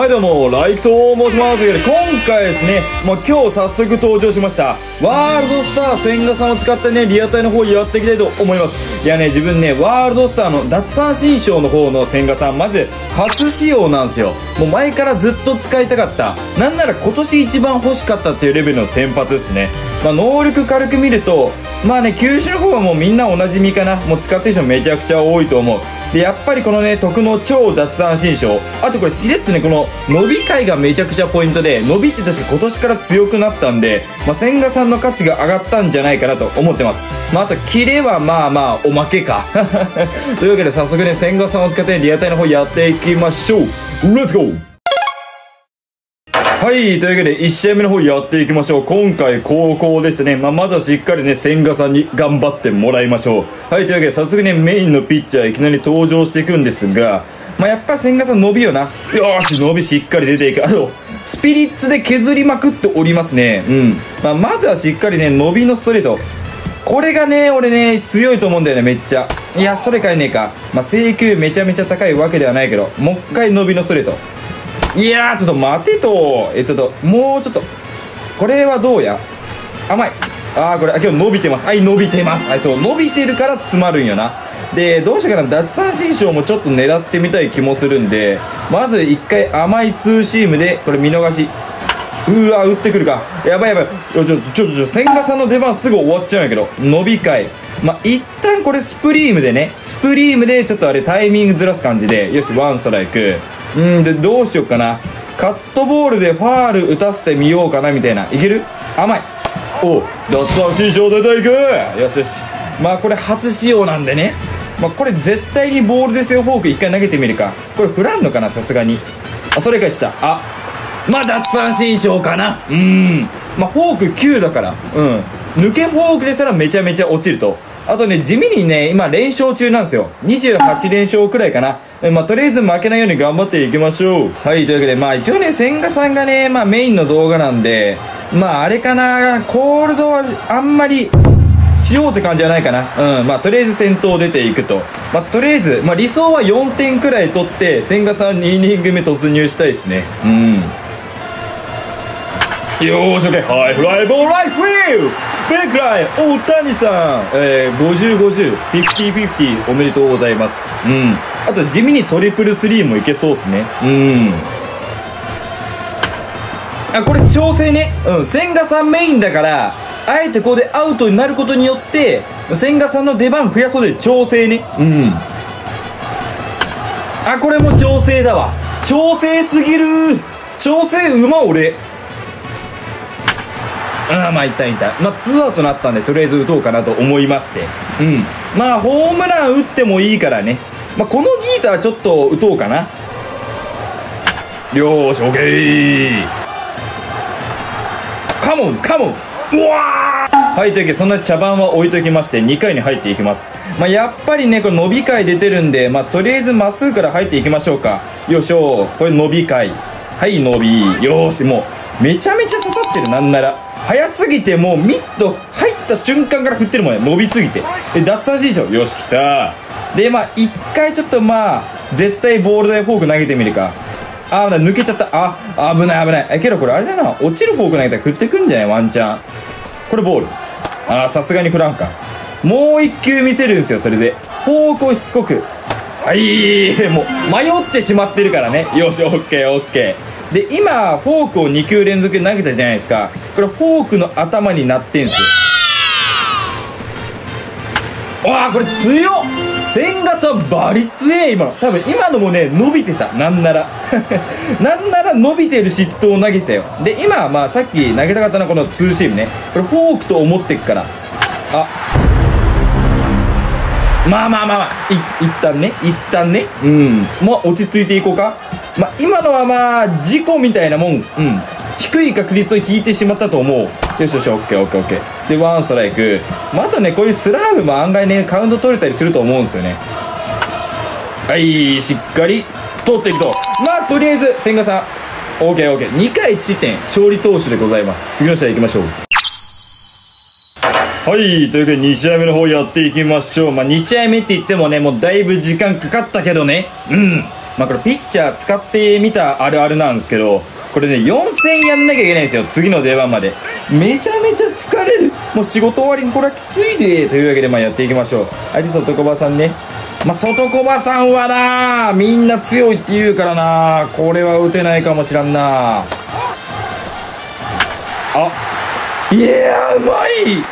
はいどうも、ライクと申します、今回ですね、まあ、今日早速登場しました、ワールドスター千賀さんを使ってね、リアタイの方やっていきたいと思います。いやね、自分ね、ワールドスターの脱三振賞の方の千賀さん、まず、初使用なんですよ。もう前からずっと使いたかった。なんなら今年一番欲しかったっていうレベルの先発ですね。まあ、能力軽く見ると、まあね、球種の方はもうみんなおなじみかな。もう使ってる人めちゃくちゃ多いと思う。で、やっぱりこのね、徳の超脱三振賞。あとこれしれっとね、この伸び回がめちゃくちゃポイントで、伸びって確か今年から強くなったんで、まあ、千賀さんの価値が上がったんじゃないかなと思ってます。まあ、あと、キレはまあまあ、おまけか。というわけで早速ね、千賀さんを使ってリアタイの方やっていきましょう。レッツゴーはい、というわけで1試合目の方やっていきましょう。今回高校ですね。まあ、まずはしっかりね、千賀さんに頑張ってもらいましょう。はい、というわけで早速ね、メインのピッチャーいきなり登場していくんですが、まあ、やっぱ千賀さん伸びよな。よーし、伸びしっかり出ていく。あと、スピリッツで削りまくっておりますね。うん。まあ、まずはしっかりね、伸びのストレート。これがね、俺ね、強いと思うんだよね、めっちゃ。いや、それかいねえか。まあ、制球めちゃめちゃ高いわけではないけど、もう一回伸びのストレート。いやちょっと待てと。え、ちょっと、もうちょっと。これはどうや？甘い。あー、これ、今日伸びてます。はい、伸びてます。はい、そう、伸びてるから詰まるんよな。で、どうしたかな、奪三振賞もちょっと狙ってみたい気もするんで、まず一回甘いツーシームで、これ見逃し。うわ、打ってくるか。やばいやばい。ちょ、ちょ、ちょ、ちょ、千賀さんの出番すぐ終わっちゃうんやけど、伸び回。まあ、一旦これスプリームでね、スプリームでちょっとあれタイミングずらす感じで、よし、ワンストライク。うんでどうしようかな。カットボールでファール打たせてみようかなみたいな。いける？甘い。お奪三振賞出ていく。よしよし。まあこれ初使用なんでね。まあこれ絶対にボールですよフォーク一回投げてみるか。これ振らんのかなさすがに。あそれ返した。あ。まあ奪三振賞かな。うん。まあフォーク9だから。うん。抜けフォークでしたらめちゃめちゃ落ちるとあとね、地味にね、今連勝中なんですよ。28連勝くらいかな。まあ、とりあえず負けないように頑張っていきましょう。はい、というわけで、まあ、一応ね、千賀さんがね、まあ、メインの動画なんで、まあ、あれかな、コールドはあんまり、しようって感じじゃないかな。うん。まあ、とりあえず先頭出ていくと。まあ、とりあえず、まあ、理想は4点くらい取って、千賀さん2イニング目突入したいですね。うん。よーし、OK。はい、フライボールライフィーベクライ大谷さん、えー、50、50、50、50、おめでとうございます。うん。あと、地味にトリプルスリーもいけそうっすね。うん。あ、これ調整ね。うん。千賀さんメインだから、あえてここでアウトになることによって、千賀さんの出番増やそうで調整ね。うん。あ、これも調整だわ。調整すぎる調整うま俺。ああまあいったいった。まあツーアウトなったんでとりあえず打とうかなと思いまして。うん。まあホームラン打ってもいいからね。まあこのギーターちょっと打とうかな。よーし OK カモンカモン。うわはいというわけでそんな茶番は置いときまして2回に入っていきます。まあやっぱりねこれ伸び回出てるんでまあとりあえずまっすぐから入っていきましょうか。よいしょこれ伸び回はい伸び。よしもうめちゃめちゃ刺さってるなんなら。早すぎてもうミット入った瞬間から振ってるもんね。伸びすぎて。で奪三振賞よし来た。でまあ一回ちょっとまあ絶対ボールでフォーク投げてみるか。あー抜けちゃった。あ危ない危ない。えけどこれあれだな。落ちるフォーク投げたら振ってくんじゃない？ワンチャン。これボール。ああさすがに振らんか。もう一球見せるんですよそれで。フォークをしつこく。はい。もう迷ってしまってるからね。よしオッケーオッケー。で今フォークを2球連続で投げたじゃないですか。これフォークの頭になってんすよ。わあこれ強っ。千賀さんバリ強え今。の多分今のもね伸びてた。なんなら。なんなら伸びてる嫉妬を投げたよ。で今まあさっき投げたかったのはこのツーシームね。これフォークと思ってっから。あ。まあまあまあまあ。い一旦ね一旦ね。うん。もう落ち着いていこうかまあ、今のはまあ、事故みたいなもん、うん。低い確率を引いてしまったと思う。よしよし、オッケーオッケーオッケー。で、ワンストライク。まあ、あとね、こういうスラーブも案外ね、カウント取れたりすると思うんですよね。はい、しっかり取っていくと。まあ、とりあえず、千賀さん。オッケーオッケー。2回1失点、勝利投手でございます。次の試合行きましょう。はい、というわけで2試合目の方やっていきましょう。まあ、2試合目って言ってもね、もうだいぶ時間かかったけどね。うん。まあこれピッチャー使ってみたあるあるなんですけど、これね、4戦やんなきゃいけないんですよ。次の出番まで。めちゃめちゃ疲れる。もう仕事終わりにこれはきついで。というわけでまあやっていきましょう。はい、外小葉さんね。まあ、外小葉さんはなみんな強いって言うからなこれは打てないかもしらんなあいやうまい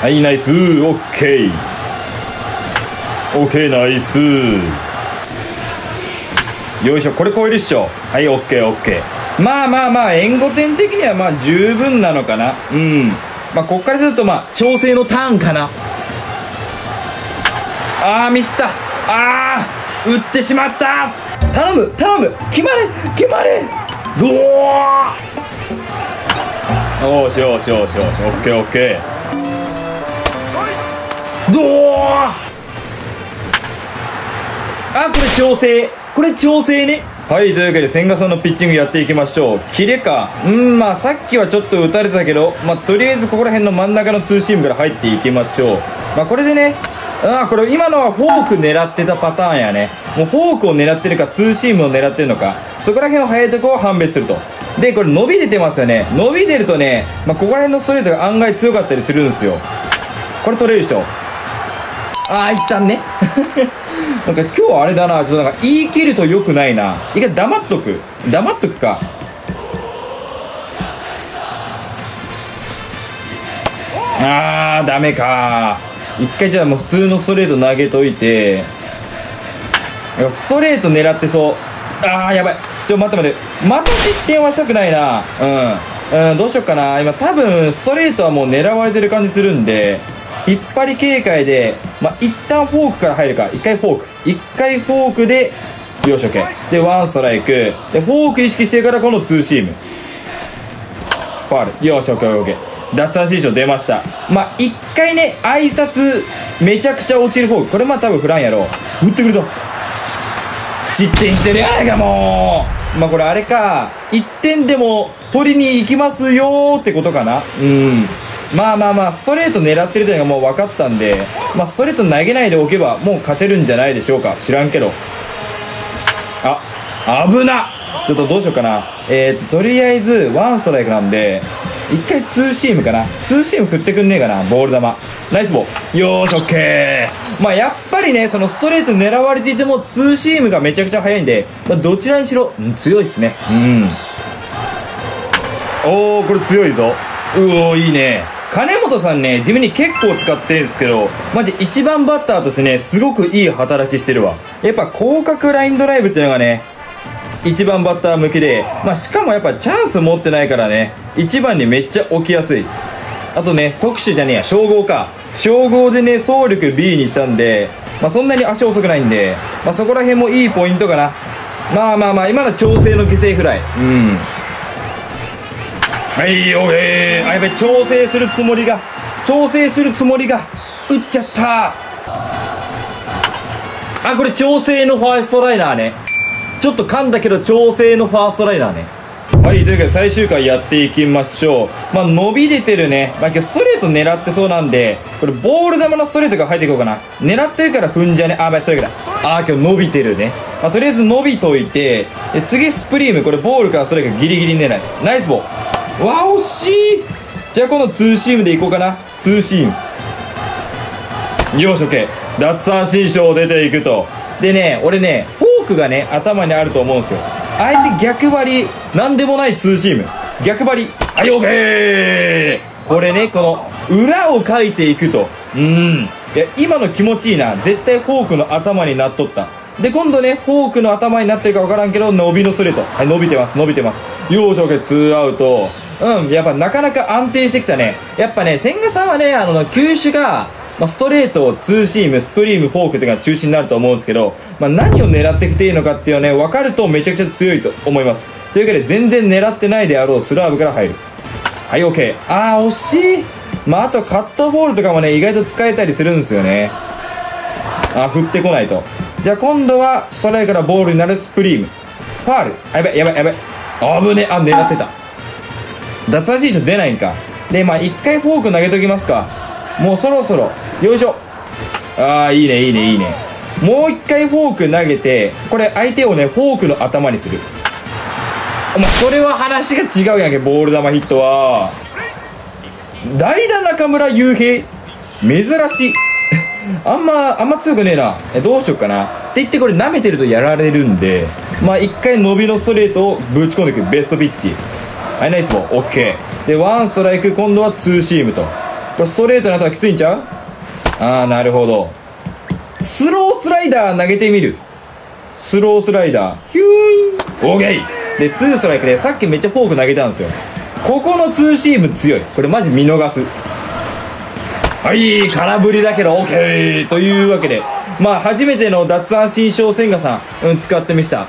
はいナイスオッケーオッケーナイスよいしょこれ超えるっしょはいオッケーオッケー。まあまあまあ援護点的にはまあ十分なのかな。うん。まあこっからするとまあ調整のターンかな。あーミスった。あー打ってしまった。頼む頼む。決まれ決まれ。うおしよしよしよし。オッケーオッケー。どー。あこれ調整。これ調整ね。はいというわけで千賀さんのピッチングやっていきましょう。キレか？うんまあさっきはちょっと打たれたけどまあとりあえずここら辺の真ん中のツーシームから入っていきましょう。まあこれでねああこれ今のはフォーク狙ってたパターンやね。もうフォークを狙ってるかツーシームを狙ってるのか。そこら辺の速いとこを判別すると。でこれ伸び出てますよね。伸び出るとね、まあ、ここら辺のストレートが案外強かったりするんですよ。これ取れるでしょ。ああ一旦ね。なんか今日あれだなちょっとなんか言い切ると良くないな。一回黙っとく。黙っとくか。あーダメか。一回じゃあもう普通のストレート投げといて。ストレート狙ってそう。ああやばい。ちょ待って待って。また失点はしたくないな。うん、うん、どうしよっかな。今多分ストレートはもう狙われてる感じするんで。引っ張り警戒で、まあ、一旦フォークから入るか。一回フォーク。一回フォークでよし OK でワンストライク。でフォーク意識してからこのツーシーム。ファール。よし OKOK 奪三振賞出ました。まあ一回ね挨拶めちゃくちゃ落ちるフォーク。これまあ多分フランやろ打ってくれた。失点してる。やないかもうまあこれあれか。1点でも取りに行きますよってことかな。うん。まあまあまあストレート狙ってるというのがもう分かったんでまあストレート投げないでおけばもう勝てるんじゃないでしょうか。知らんけど。あ危なちょっとどうしようかな。えーととりあえずワンストライクなんで一回ツーシームかな。ツーシーム振ってくんねえかなボール球。ナイスボーよーしオッケー。まあやっぱりねそのストレート狙われていてもツーシームがめちゃくちゃ速いんで、まあ、どちらにしろ、うん、強いっすね。うん。おおこれ強いぞ。うおいいね。金本さんね地味に結構使ってるんですけどマジ1番バッターとしてねすごくいい働きしてるわ。やっぱ広角ラインドライブっていうのがね1番バッター向きで、まあ、しかもやっぱチャンス持ってないからね1番にめっちゃ置きやすい。あとね特殊じゃねえや称号か。称号でね総力 B にしたんで、まあ、そんなに足遅くないんで、まあ、そこら辺もいいポイントかな。まあまあまあ今の調整の犠牲フライ。うん。はいオーケー。あやべ調整するつもりが調整するつもりが打っちゃった。あこれ調整のファーストライナーね。ちょっと噛んだけど調整のファーストライナーね。はいというわけで最終回やっていきましょう。まあ伸び出てるね。まあ今日ストレート狙ってそうなんでこれボール球のストレートが入っていこうかな。狙ってるから振んじゃね。あまあそれぐらい。あー今日伸びてるね、まあ、とりあえず伸びといて次スプリームこれボールからストレートギリギリ狙い。ナイスボール。わ惜しい。じゃあこのツーシームでいこうかな。ツーシーム。よし OK 奪三振ショー出ていくと。でね俺ねフォークがね頭にあると思うんですよ。相手逆張りなんでもないツーシーム。逆張り。はい OK これねこの裏をかいていくと。うん。いや今の気持ちいいな。絶対フォークの頭になっとった。で今度ねフォークの頭になってるか分からんけど伸びのストレート。はい伸びてます伸びてます。よーし OK ツーアウト。うんやっぱなかなか安定してきたねやっぱね千賀さんはねあの球種がまあ、ストレート、ツーシーム、スプリーム、フォークっていうのが中心になると思うんですけど、まあ、何を狙ってきていいのかっていうのをね、分かるとめちゃくちゃ強いと思います。というわけで、全然狙ってないであろうスラーブから入る。はい、OK。あー、惜しい。まあ、あとカットボールとかもね、意外と使えたりするんですよね。あ、振ってこないと。じゃあ今度は、ストライクからボールになるスプリーム。ファール。あ、やばい、やばい、やばい。あぶね。あ、狙ってた。脱三振者出ないんか。で、まあ、一回フォーク投げときますか。もうそろそろ、よいしょ。ああ、いいね、いいね、いいね。もう一回フォーク投げてこれ相手をねフォークの頭にする。お前それは話が違うやんけボール球ヒットは。代打中村悠平。珍しい。あんまあんま強くねえな。えどうしよっかな。って言ってこれ舐めてるとやられるんでまあ一回伸びのストレートをぶち込んでいく。ベストピッチ。はいナイスボール。オッケー。でワンストライク今度はツーシームと。これストレートの後はきついんちゃう？ああなるほど。スロースライダー投げてみる。スロースライダー。ヒューイオーケー。でツーストライクでさっきめっちゃフォーク投げたんですよ。ここのツーシーム強い。これマジ見逃す。はい空振りだけど OK というわけで。まあ初めての脱三振症千賀さん、うん、使ってみました。